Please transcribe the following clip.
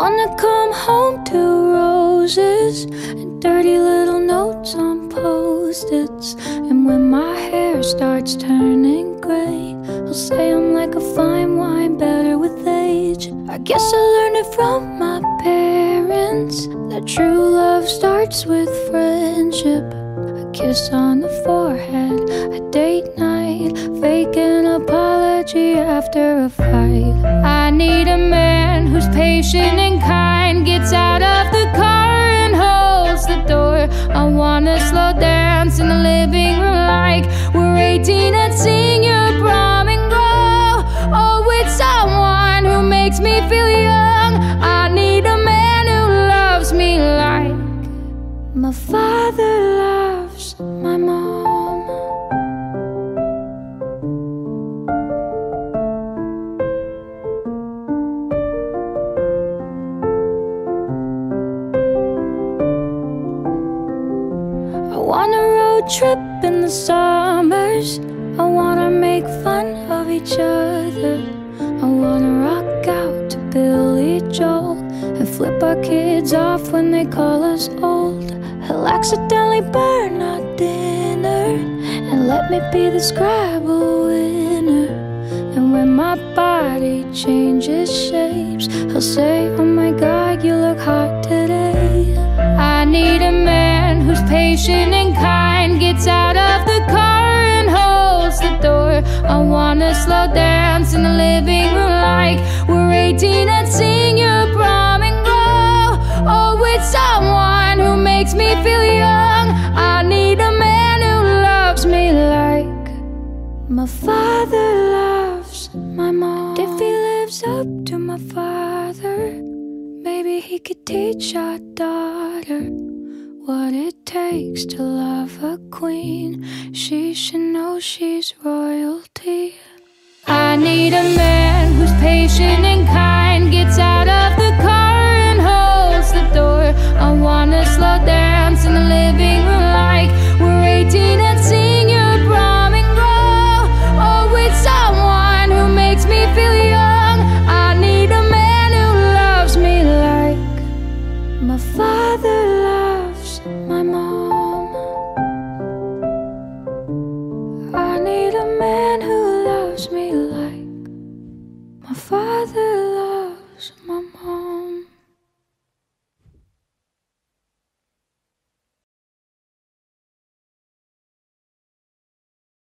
wanna come home to roses and dirty little notes on post-its. And when my hair starts turning gray, I'll say I'm like a fine wine, better with age. I guess I learned it from my parents that true love starts with friendship. A kiss on the forehead, a date night, fake an apology after a fight. I need a man who's patient and kind, gets out of the car and holds the door. I wanna slow dance in the living room like we're 18 and sing your prom and go. Oh, with someone who makes me feel young. I need a man who loves me like my father loves my mom. Trip in the summers. I wanna make fun of each other. I wanna rock out to Billy Joel and flip our kids off when they call us old. He'll accidentally burn our dinner and let me be the Scrabble winner. And when my body changes shapes, he'll say, Oh my god, you look hot today. I need a man who's patient gets out of the car and holds the door. I wanna slow dance in the living room like we're 18 and sing your prom and oh, grow. Oh, with someone who makes me feel young. I need a man who loves me like my father loves my mom. If he lives up to my father, maybe he could teach our daughter what it takes to love a queen. She should know she's royalty. I need a man